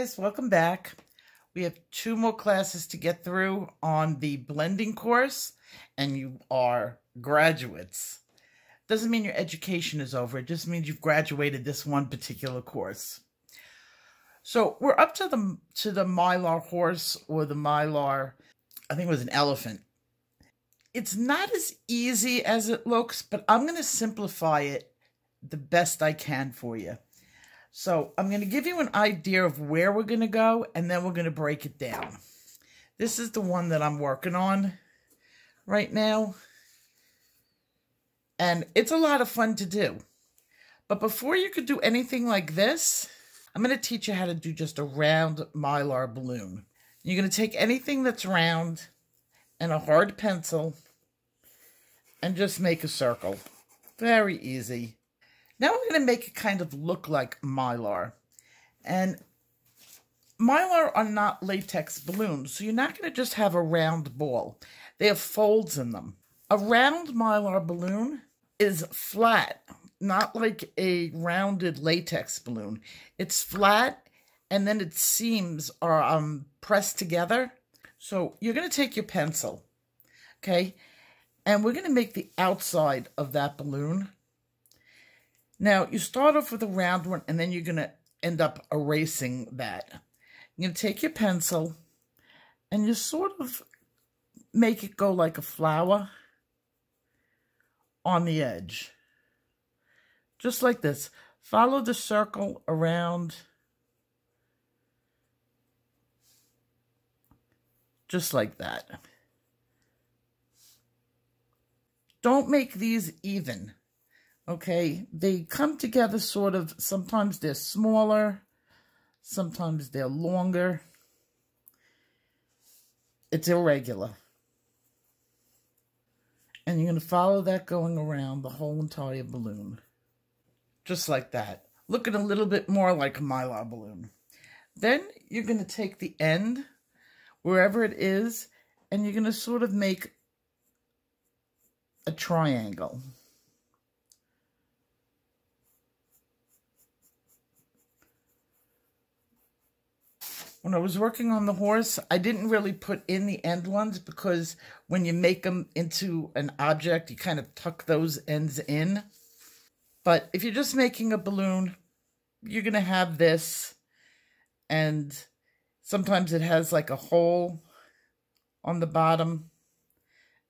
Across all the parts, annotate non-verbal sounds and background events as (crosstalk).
guys, welcome back. We have two more classes to get through on the blending course, and you are graduates. Doesn't mean your education is over, it just means you've graduated this one particular course. So we're up to the to the mylar horse or the mylar, I think it was an elephant. It's not as easy as it looks, but I'm going to simplify it the best I can for you. So I'm going to give you an idea of where we're going to go, and then we're going to break it down. This is the one that I'm working on right now. And it's a lot of fun to do. But before you could do anything like this, I'm going to teach you how to do just a round mylar balloon. You're going to take anything that's round and a hard pencil and just make a circle. Very easy. Now I'm going to make it kind of look like Mylar. And Mylar are not latex balloons, so you're not going to just have a round ball. They have folds in them. A round Mylar balloon is flat, not like a rounded latex balloon. It's flat, and then its seams are um, pressed together. So you're going to take your pencil, okay, and we're going to make the outside of that balloon now, you start off with a round one, and then you're going to end up erasing that. You're going to take your pencil, and you sort of make it go like a flower on the edge. Just like this. Follow the circle around. Just like that. Don't make these even okay? They come together sort of, sometimes they're smaller, sometimes they're longer. It's irregular. And you're going to follow that going around the whole entire balloon. Just like that. Looking a little bit more like a mylar balloon. Then you're going to take the end, wherever it is, and you're going to sort of make a triangle. When I was working on the horse, I didn't really put in the end ones because when you make them into an object, you kind of tuck those ends in. But if you're just making a balloon, you're going to have this. And sometimes it has like a hole on the bottom.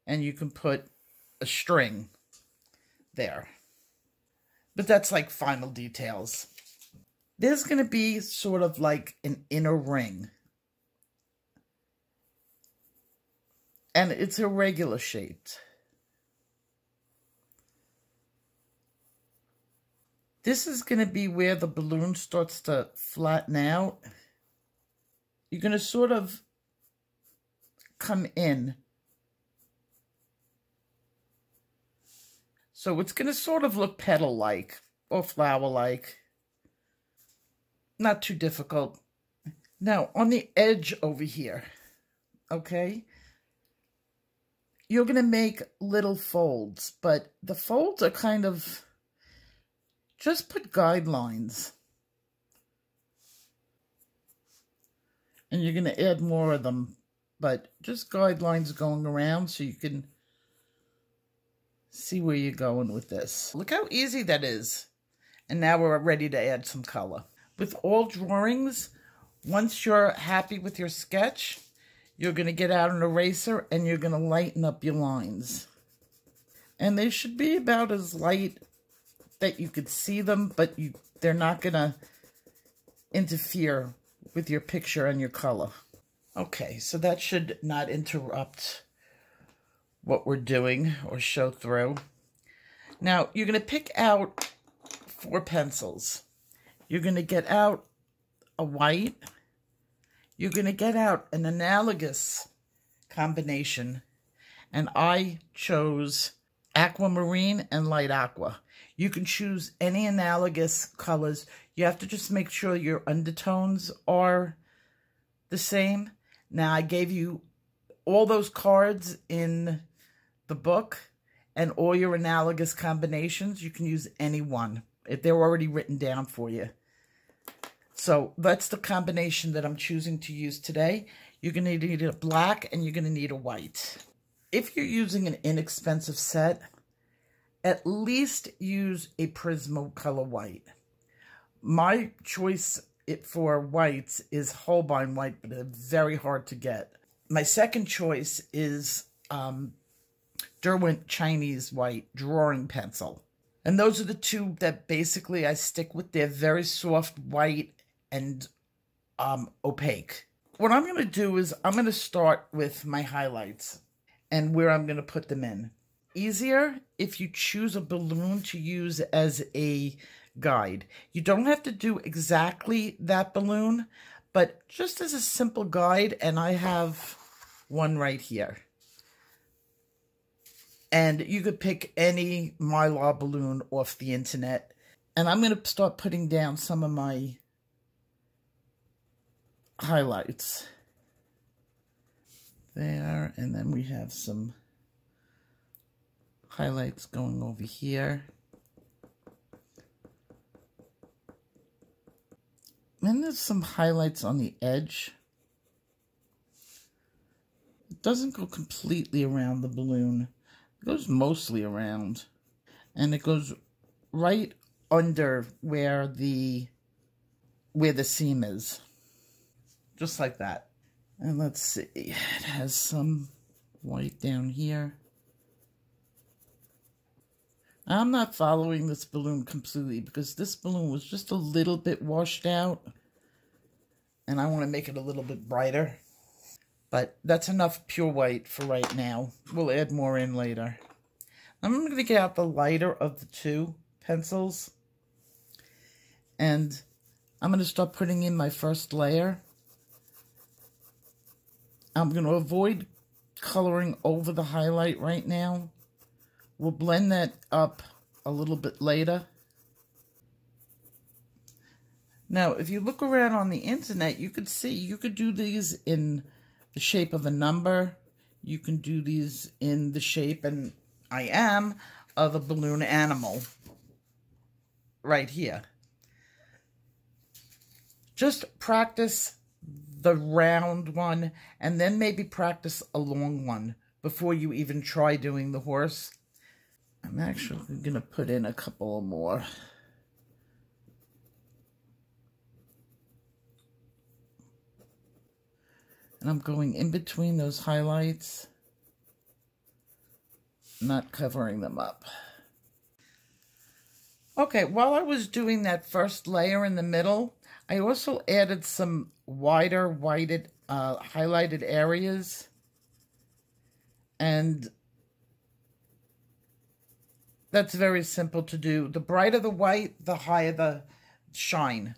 And you can put a string there. But that's like final details there's going to be sort of like an inner ring. And it's irregular shaped. This is going to be where the balloon starts to flatten out. You're going to sort of come in. So it's going to sort of look petal-like or flower-like. Not too difficult. Now, on the edge over here, okay, you're going to make little folds, but the folds are kind of, just put guidelines. And you're going to add more of them, but just guidelines going around so you can see where you're going with this. Look how easy that is. And now we're ready to add some color with all drawings, once you're happy with your sketch, you're going to get out an eraser and you're going to lighten up your lines. And they should be about as light that you could see them, but you they're not going to interfere with your picture and your color. Okay, so that should not interrupt what we're doing or show through. Now, you're going to pick out four pencils. You're going to get out a white. You're going to get out an analogous combination. And I chose aquamarine and light aqua. You can choose any analogous colors. You have to just make sure your undertones are the same. Now, I gave you all those cards in the book and all your analogous combinations. You can use any one if they're already written down for you. So that's the combination that I'm choosing to use today. You're going to need a black and you're going to need a white. If you're using an inexpensive set, at least use a Prismacolor white. My choice for whites is Holbein white, but it's very hard to get. My second choice is um, Derwent Chinese white drawing pencil. And those are the two that basically I stick with. They're very soft white and um, opaque. What I'm going to do is I'm going to start with my highlights and where I'm going to put them in. Easier if you choose a balloon to use as a guide. You don't have to do exactly that balloon, but just as a simple guide, and I have one right here. And you could pick any Mylar balloon off the internet. And I'm going to start putting down some of my highlights. There, and then we have some highlights going over here. Then there's some highlights on the edge. It doesn't go completely around the balloon. It goes mostly around. And it goes right under where the where the seam is. Just like that. And let's see. It has some white down here. I'm not following this balloon completely because this balloon was just a little bit washed out. And I want to make it a little bit brighter. But that's enough pure white for right now. We'll add more in later. I'm going to get out the lighter of the two pencils. And I'm going to start putting in my first layer. I'm going to avoid coloring over the highlight right now. We'll blend that up a little bit later. Now, if you look around on the internet, you could see you could do these in the shape of a number. You can do these in the shape, and I am, of a balloon animal right here. Just practice the round one and then maybe practice a long one before you even try doing the horse. I'm actually going to put in a couple more. And I'm going in between those highlights, not covering them up. Okay, while I was doing that first layer in the middle, I also added some wider whited uh, highlighted areas. And that's very simple to do. The brighter the white, the higher the shine.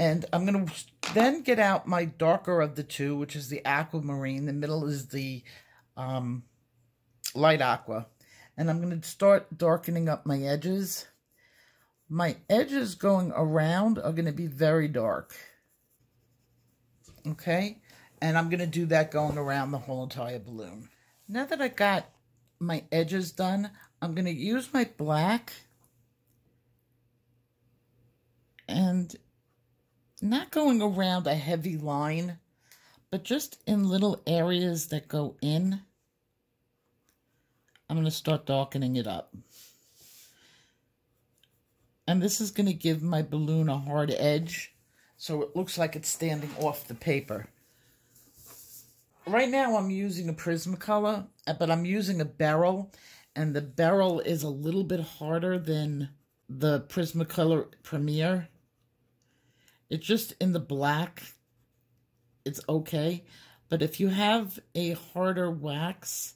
And I'm going to then get out my darker of the two, which is the aquamarine. The middle is the um, light aqua. And I'm going to start darkening up my edges. My edges going around are going to be very dark. Okay? And I'm going to do that going around the whole entire balloon. Now that I got my edges done, I'm going to use my black and not going around a heavy line, but just in little areas that go in. I'm going to start darkening it up. And this is going to give my balloon a hard edge so it looks like it's standing off the paper. Right now I'm using a Prismacolor, uh, but I'm using a Berol. and the Berol is a little bit harder than the Prismacolor Premier. It's just in the black, it's okay. But if you have a harder wax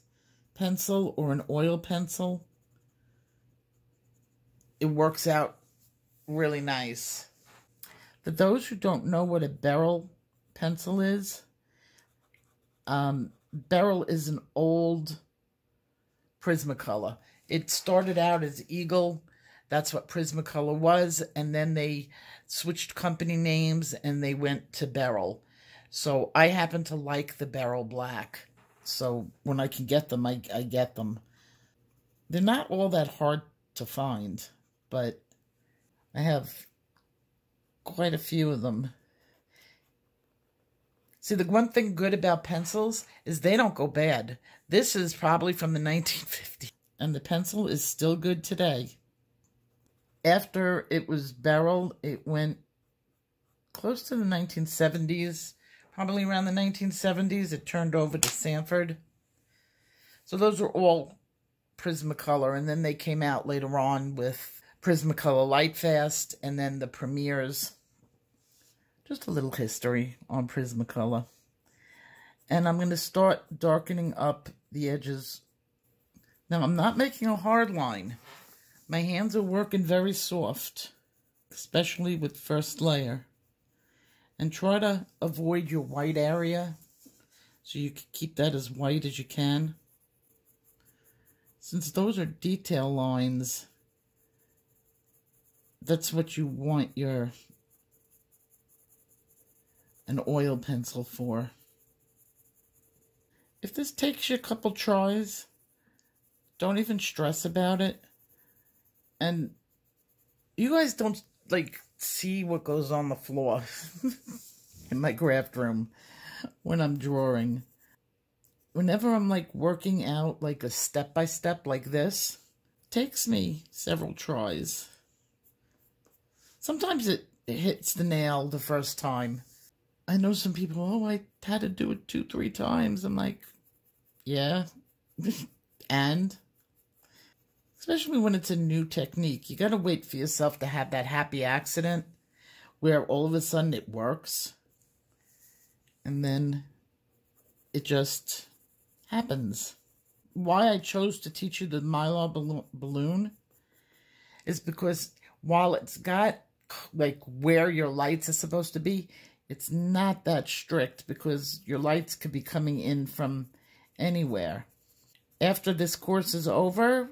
pencil or an oil pencil, it works out really nice. For those who don't know what a Berol pencil is, um, Berol is an old Prismacolor. It started out as Eagle. That's what Prismacolor was. And then they switched company names and they went to Berol. So I happen to like the Berol Black. So when I can get them, I, I get them. They're not all that hard to find, but I have quite a few of them. See, the one thing good about pencils is they don't go bad. This is probably from the 1950s, and the pencil is still good today. After it was barreled, it went close to the 1970s, probably around the 1970s, it turned over to Sanford. So those were all Prismacolor, and then they came out later on with Prismacolor Lightfast, and then the premieres. Just a little history on Prismacolor. And I'm going to start darkening up the edges. Now, I'm not making a hard line. My hands are working very soft, especially with first layer. And try to avoid your white area so you can keep that as white as you can. Since those are detail lines, that's what you want your an oil pencil for. If this takes you a couple tries, don't even stress about it. And you guys don't, like, see what goes on the floor (laughs) in my craft room when I'm drawing. Whenever I'm, like, working out, like, a step-by-step -step like this, takes me several tries. Sometimes it, it hits the nail the first time. I know some people, oh, I had to do it two, three times. I'm like, yeah. (laughs) and? Especially when it's a new technique. You got to wait for yourself to have that happy accident where all of a sudden it works. And then it just happens. Why I chose to teach you the Mylar balloon is because while it's got like where your lights are supposed to be, it's not that strict because your lights could be coming in from anywhere. After this course is over,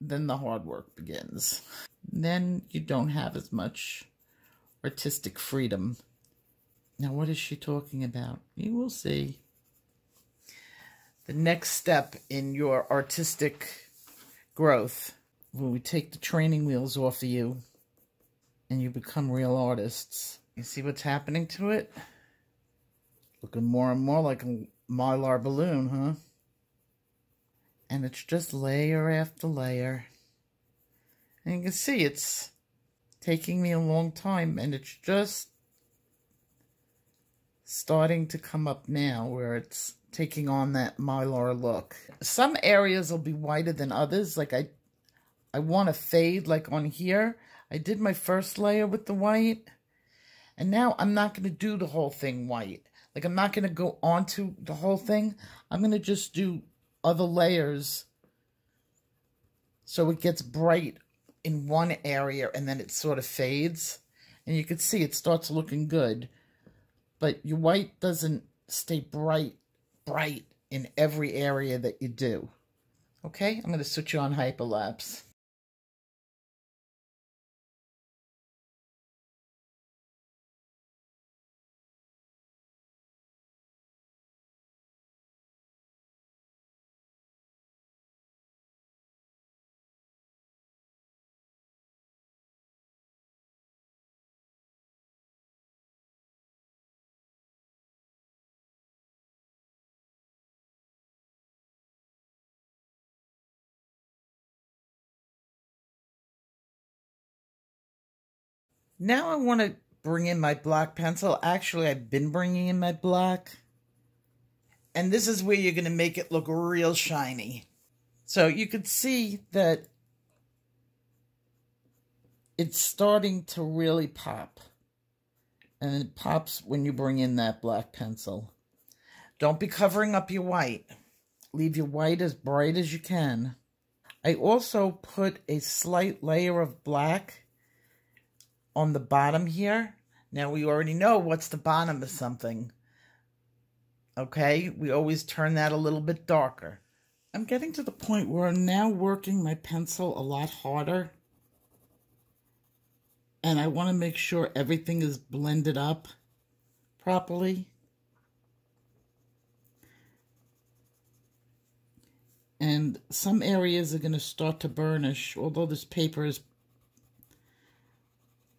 then the hard work begins. Then you don't have as much artistic freedom. Now, what is she talking about? You will see. The next step in your artistic growth, when we take the training wheels off of you and you become real artists, you see what's happening to it? Looking more and more like a mylar balloon, huh? And it's just layer after layer. And you can see it's taking me a long time and it's just starting to come up now where it's taking on that mylar look. Some areas will be whiter than others. Like I, I want to fade like on here. I did my first layer with the white and now I'm not going to do the whole thing white. Like, I'm not going to go onto the whole thing. I'm going to just do other layers so it gets bright in one area and then it sort of fades. And you can see it starts looking good. But your white doesn't stay bright, bright in every area that you do. Okay, I'm going to switch you on hyperlapse. Now I want to bring in my black pencil. Actually, I've been bringing in my black. And this is where you're going to make it look real shiny. So you can see that it's starting to really pop. And it pops when you bring in that black pencil. Don't be covering up your white. Leave your white as bright as you can. I also put a slight layer of black on the bottom here. Now, we already know what's the bottom of something. Okay, we always turn that a little bit darker. I'm getting to the point where I'm now working my pencil a lot harder. And I want to make sure everything is blended up properly. And some areas are going to start to burnish, although this paper is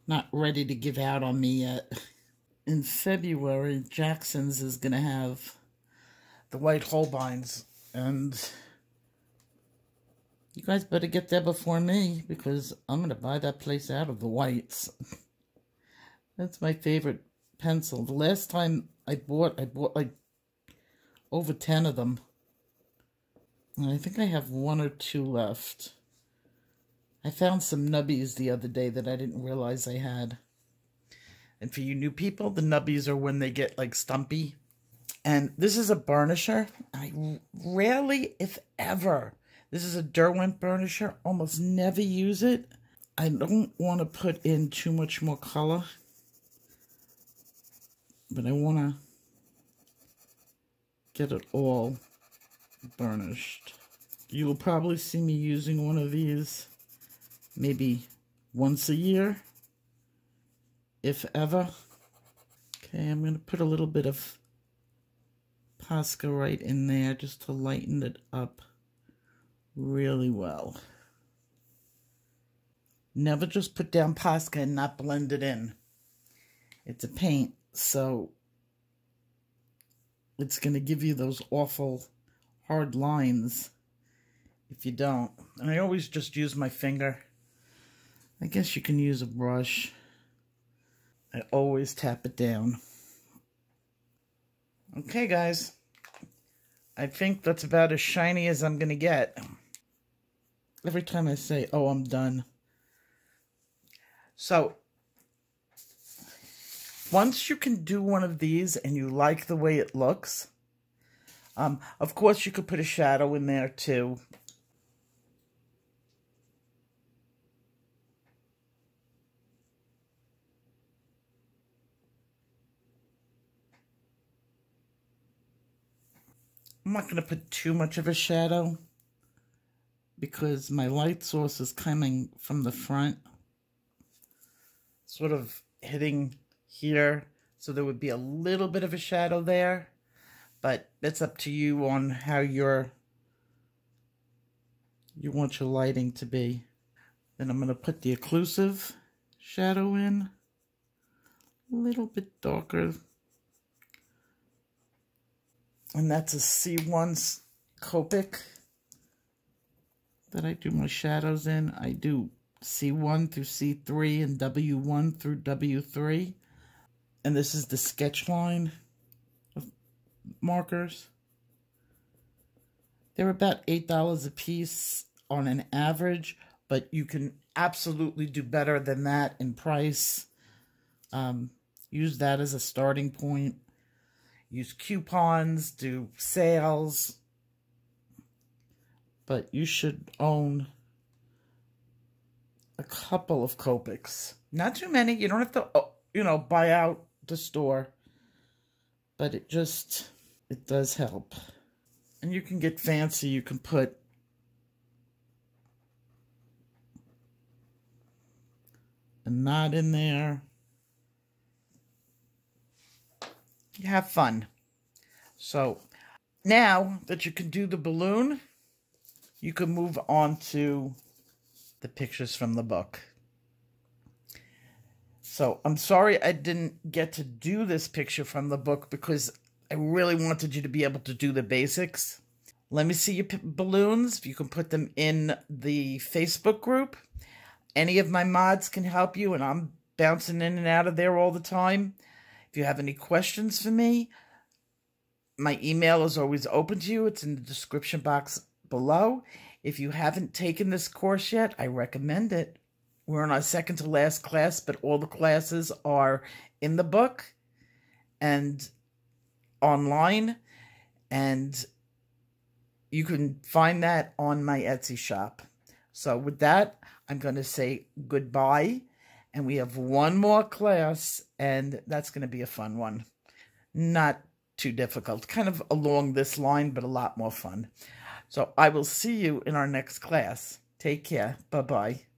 not ready to give out on me yet. In February, Jackson's is going to have the white Holbeins. And you guys better get there before me because I'm going to buy that place out of the whites. That's my favorite pencil. The last time I bought, I bought like over 10 of them. And I think I have one or two left. I found some nubbies the other day that I didn't realize I had. And for you new people, the nubbies are when they get like stumpy. And this is a burnisher. I rarely, if ever, this is a Derwent burnisher. Almost never use it. I don't want to put in too much more color. But I want to get it all burnished. You will probably see me using one of these maybe once a year, if ever. Okay, I'm going to put a little bit of Posca right in there just to lighten it up really well. Never just put down Posca and not blend it in. It's a paint, so it's going to give you those awful hard lines if you don't. And I always just use my finger. I guess you can use a brush. I always tap it down. Okay, guys. I think that's about as shiny as I'm going to get. Every time I say, oh, I'm done. So, once you can do one of these and you like the way it looks, um, of course you could put a shadow in there too. Not going to put too much of a shadow because my light source is coming from the front. Sort of hitting here. So there would be a little bit of a shadow there. But that's up to you on how your you want your lighting to be. Then I'm going to put the occlusive shadow in. A little bit darker and that's a C1 Copic that I do my shadows in. I do C1 through C3 and W1 through W3. And this is the sketch line of markers. They're about $8 a piece on an average, but you can absolutely do better than that in price. Um, use that as a starting point use coupons, do sales. But you should own a couple of Copics. Not too many. You don't have to, oh, you know, buy out the store. But it just, it does help. And you can get fancy. You can put a knot in there. you have fun. So now that you can do the balloon, you can move on to the pictures from the book. So I'm sorry I didn't get to do this picture from the book because I really wanted you to be able to do the basics. Let me see your balloons. You can put them in the Facebook group. Any of my mods can help you, and I'm bouncing in and out of there all the time. If you have any questions for me, my email is always open to you. It's in the description box below. If you haven't taken this course yet, I recommend it. We're in our second to last class, but all the classes are in the book and online. And you can find that on my Etsy shop. So with that, I'm going to say goodbye and we have one more class, and that's going to be a fun one. Not too difficult, kind of along this line, but a lot more fun. So I will see you in our next class. Take care. Bye-bye.